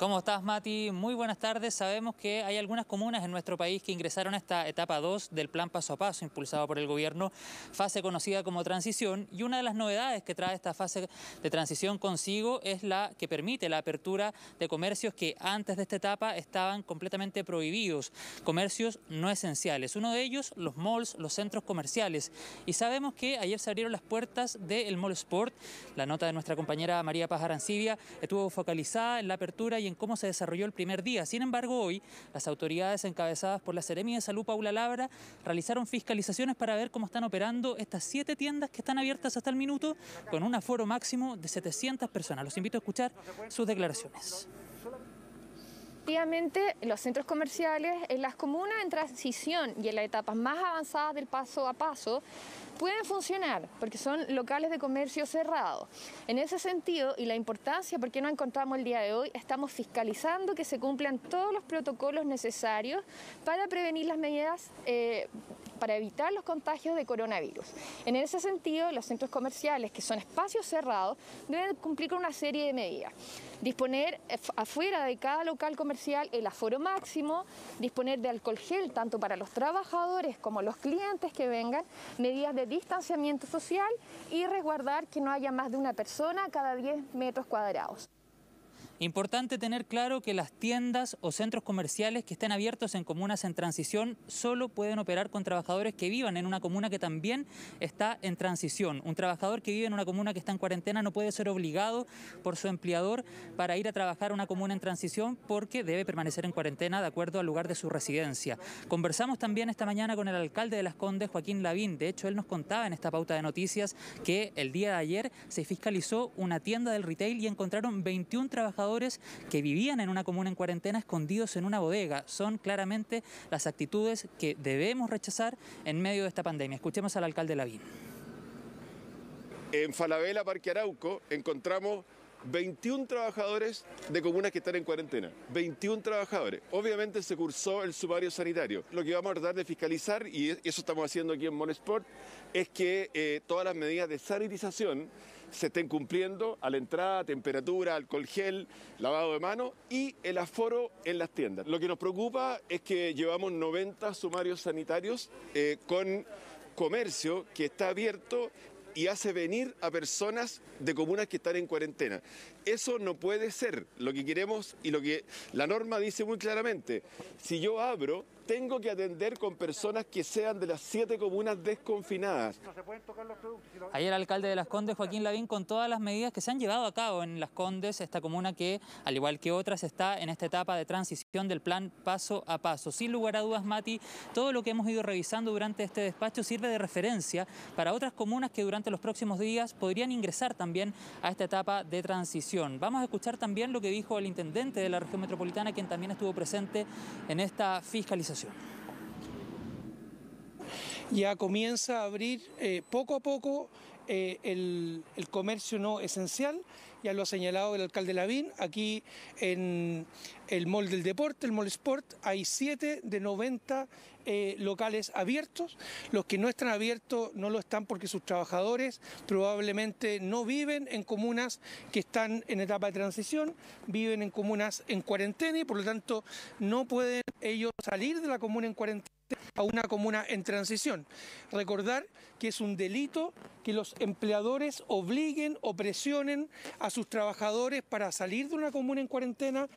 ¿Cómo estás, Mati? Muy buenas tardes. Sabemos que hay algunas comunas en nuestro país que ingresaron a esta etapa 2 del plan paso a paso impulsado por el gobierno, fase conocida como transición. Y una de las novedades que trae esta fase de transición consigo es la que permite la apertura de comercios que antes de esta etapa estaban completamente prohibidos, comercios no esenciales. Uno de ellos, los malls, los centros comerciales. Y sabemos que ayer se abrieron las puertas del Mall Sport. La nota de nuestra compañera María Paz Arancibia estuvo focalizada en la apertura y en cómo se desarrolló el primer día. Sin embargo, hoy las autoridades encabezadas por la Seremi de Salud Paula Labra realizaron fiscalizaciones para ver cómo están operando estas siete tiendas que están abiertas hasta el minuto con un aforo máximo de 700 personas. Los invito a escuchar sus declaraciones. Efectivamente, los centros comerciales en las comunas en transición y en las etapas más avanzadas del paso a paso pueden funcionar porque son locales de comercio cerrados. En ese sentido, y la importancia porque nos encontramos el día de hoy, estamos fiscalizando que se cumplan todos los protocolos necesarios para prevenir las medidas eh, para evitar los contagios de coronavirus. En ese sentido, los centros comerciales, que son espacios cerrados, deben cumplir con una serie de medidas. Disponer afuera de cada local comercial el aforo máximo, disponer de alcohol gel tanto para los trabajadores como los clientes que vengan, medidas de distanciamiento social y resguardar que no haya más de una persona cada 10 metros cuadrados. Importante tener claro que las tiendas o centros comerciales que estén abiertos en comunas en transición solo pueden operar con trabajadores que vivan en una comuna que también está en transición. Un trabajador que vive en una comuna que está en cuarentena no puede ser obligado por su empleador para ir a trabajar a una comuna en transición porque debe permanecer en cuarentena de acuerdo al lugar de su residencia. Conversamos también esta mañana con el alcalde de Las Condes, Joaquín Lavín. De hecho, él nos contaba en esta pauta de noticias que el día de ayer se fiscalizó una tienda del retail y encontraron 21 trabajadores que vivían en una comuna en cuarentena escondidos en una bodega. Son claramente las actitudes que debemos rechazar en medio de esta pandemia. Escuchemos al alcalde Lavín. En Falabella, Parque Arauco, encontramos 21 trabajadores de comunas que están en cuarentena. 21 trabajadores. Obviamente se cursó el sumario sanitario. Lo que vamos a tratar de fiscalizar, y eso estamos haciendo aquí en Monesport, es que eh, todas las medidas de sanitización se estén cumpliendo a la entrada, temperatura, alcohol gel, lavado de mano y el aforo en las tiendas. Lo que nos preocupa es que llevamos 90 sumarios sanitarios eh, con comercio que está abierto y hace venir a personas de comunas que están en cuarentena. Eso no puede ser. Lo que queremos y lo que la norma dice muy claramente, si yo abro, tengo que atender con personas que sean de las siete comunas desconfinadas. Ayer el alcalde de Las Condes, Joaquín Lavín, con todas las medidas que se han llevado a cabo en Las Condes, esta comuna que, al igual que otras, está en esta etapa de transición del plan paso a paso. Sin lugar a dudas, Mati, todo lo que hemos ido revisando durante este despacho sirve de referencia para otras comunas que durante los próximos días podrían ingresar también a esta etapa de transición. Vamos a escuchar también lo que dijo el intendente de la región metropolitana, quien también estuvo presente en esta fiscalización. Ya comienza a abrir eh, poco a poco eh, el, comercio no esencial, ya lo ha señalado el alcalde Lavín, aquí en el Mall del Deporte, el Mall Sport, hay 7 de 90 eh, locales abiertos, los que no están abiertos no lo están porque sus trabajadores probablemente no viven en comunas que están en etapa de transición, viven en comunas en cuarentena y por lo tanto no pueden ellos salir de la comuna en cuarentena a una comuna en transición. Recordar que es un delito que los empleadores obliguen o presionen a sus trabajadores para salir de una comuna en cuarentena.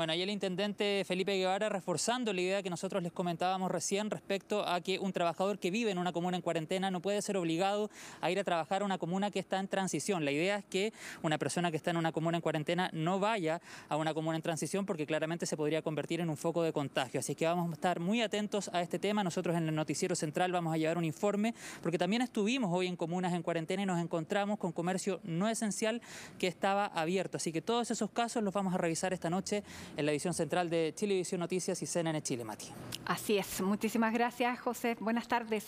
Bueno, ahí el intendente Felipe Guevara reforzando la idea que nosotros les comentábamos recién respecto a que un trabajador que vive en una comuna en cuarentena no puede ser obligado a ir a trabajar a una comuna que está en transición. La idea es que una persona que está en una comuna en cuarentena no vaya a una comuna en transición porque claramente se podría convertir en un foco de contagio. Así que vamos a estar muy atentos a este tema. Nosotros en el Noticiero Central vamos a llevar un informe porque también estuvimos hoy en comunas en cuarentena y nos encontramos con comercio no esencial que estaba abierto. Así que todos esos casos los vamos a revisar esta noche en la edición central de Chilevisión Noticias y CNN Chile, Mati. Así es. Muchísimas gracias, José. Buenas tardes.